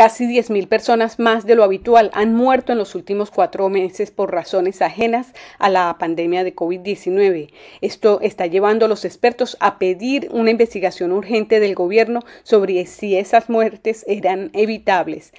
Casi 10.000 personas más de lo habitual han muerto en los últimos cuatro meses por razones ajenas a la pandemia de COVID-19. Esto está llevando a los expertos a pedir una investigación urgente del gobierno sobre si esas muertes eran evitables.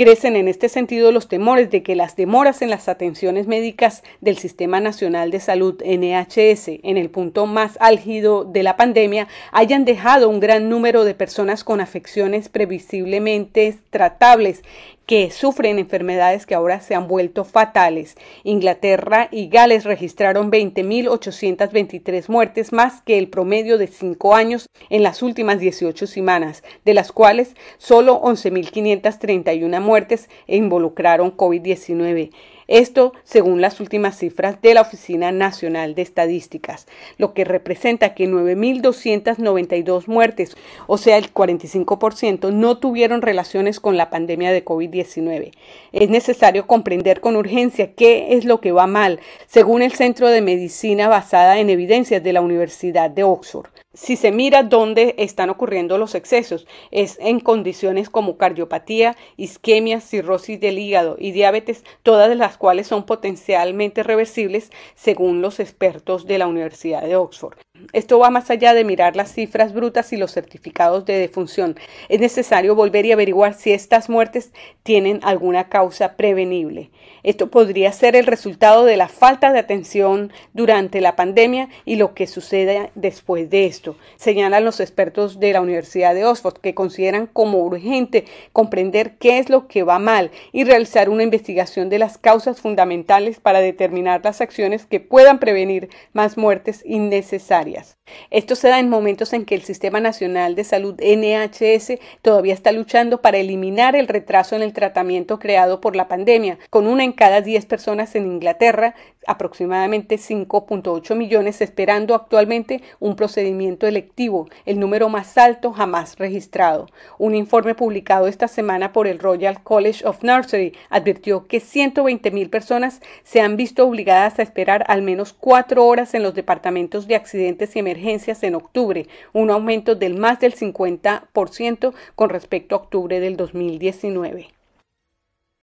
Crecen en este sentido los temores de que las demoras en las atenciones médicas del Sistema Nacional de Salud NHS en el punto más álgido de la pandemia hayan dejado un gran número de personas con afecciones previsiblemente tratables que sufren enfermedades que ahora se han vuelto fatales. Inglaterra y Gales registraron 20.823 muertes más que el promedio de cinco años en las últimas 18 semanas, de las cuales solo 11.531 muertes involucraron COVID-19. Esto según las últimas cifras de la Oficina Nacional de Estadísticas, lo que representa que 9.292 muertes, o sea el 45%, no tuvieron relaciones con la pandemia de COVID-19. Es necesario comprender con urgencia qué es lo que va mal, según el Centro de Medicina basada en evidencias de la Universidad de Oxford. Si se mira dónde están ocurriendo los excesos, es en condiciones como cardiopatía, isquemia, cirrosis del hígado y diabetes, todas las cuales son potencialmente reversibles según los expertos de la Universidad de Oxford. Esto va más allá de mirar las cifras brutas y los certificados de defunción. Es necesario volver y averiguar si estas muertes tienen alguna causa prevenible. Esto podría ser el resultado de la falta de atención durante la pandemia y lo que sucede después de esto, señalan los expertos de la Universidad de Oxford, que consideran como urgente comprender qué es lo que va mal y realizar una investigación de las causas fundamentales para determinar las acciones que puedan prevenir más muertes innecesarias. Yes. Esto se da en momentos en que el Sistema Nacional de Salud NHS todavía está luchando para eliminar el retraso en el tratamiento creado por la pandemia, con una en cada 10 personas en Inglaterra, aproximadamente 5.8 millones, esperando actualmente un procedimiento electivo, el número más alto jamás registrado. Un informe publicado esta semana por el Royal College of Nursery advirtió que 120 mil personas se han visto obligadas a esperar al menos cuatro horas en los departamentos de accidentes y emergencias en octubre, un aumento del más del 50% con respecto a octubre del 2019.